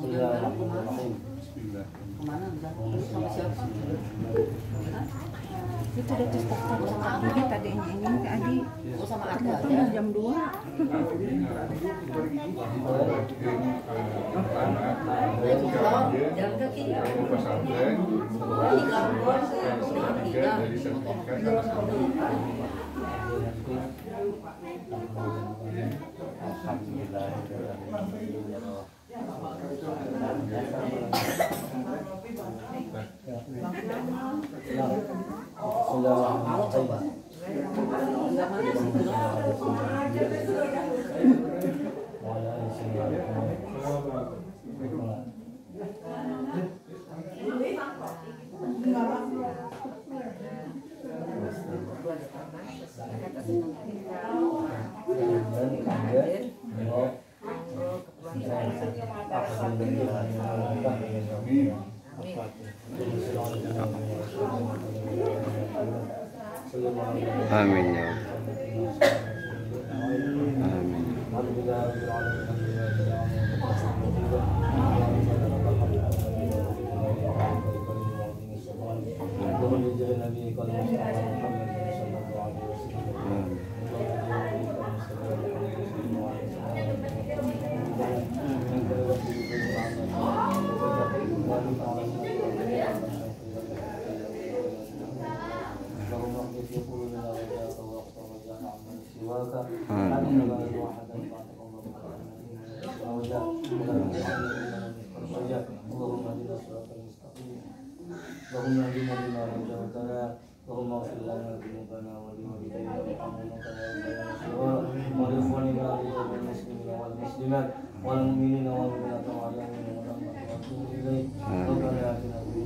Ke mana? Sama siapa? Itu udah telepon sama Adi ini ke Adi sama mau jam 2 Jalan kaki. pesantren Ini gangguan dengan kita. dari sertifikat atas nama Enggak Bismillahirrahmanirrahim mana sih itu? Wala Bismillahirrahmanirrahim Amin ya Allah. Amin. Amin. اللهم اهدنا بما رجعتنا اللهم اغفر لنا ذنوبنا ولوالدينا وارحمنا كما ربيانا صغارا ولاخواننا رجال المسلمين والمسلمات والمؤمنين والمؤمنات والعالمين ورحمة واتوب اليك ربنا اتنا في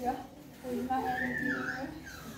Ya, terima kasih.